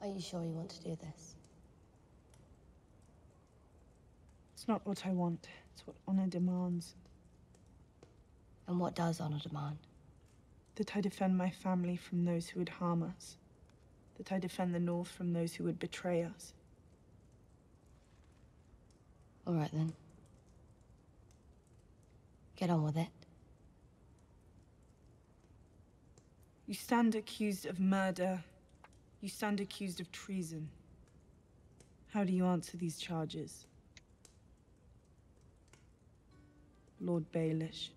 Are you sure you want to do this? It's not what I want. It's what honor demands. And what does honor demand? That I defend my family from those who would harm us. That I defend the North from those who would betray us. All right then. Get on with it. You stand accused of murder. You stand accused of treason. How do you answer these charges? Lord Baelish.